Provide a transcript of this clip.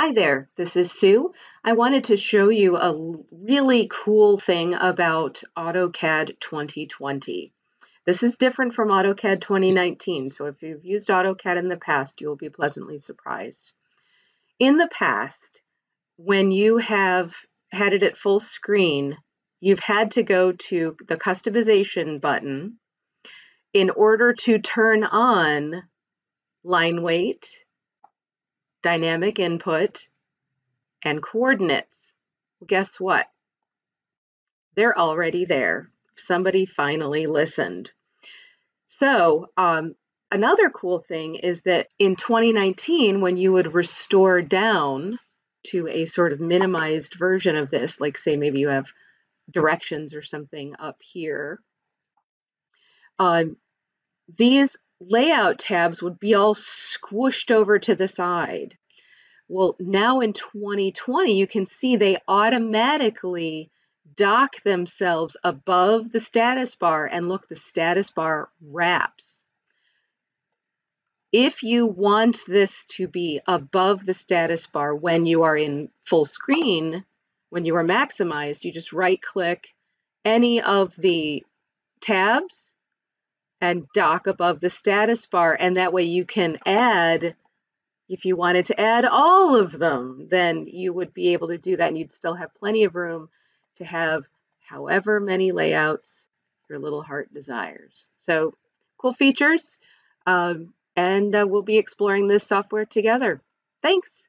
Hi there, this is Sue. I wanted to show you a really cool thing about AutoCAD 2020. This is different from AutoCAD 2019, so if you've used AutoCAD in the past, you'll be pleasantly surprised. In the past, when you have had it at full screen, you've had to go to the customization button in order to turn on line weight, dynamic input, and coordinates. Well, guess what? They're already there. Somebody finally listened. So, um, another cool thing is that in 2019, when you would restore down to a sort of minimized version of this, like say maybe you have directions or something up here, um, these layout tabs would be all squished over to the side. Well, now in 2020, you can see they automatically dock themselves above the status bar and look, the status bar wraps. If you want this to be above the status bar when you are in full screen, when you are maximized, you just right click any of the tabs and dock above the status bar. And that way you can add, if you wanted to add all of them, then you would be able to do that. And you'd still have plenty of room to have however many layouts your little heart desires. So cool features. Um, and uh, we'll be exploring this software together. Thanks.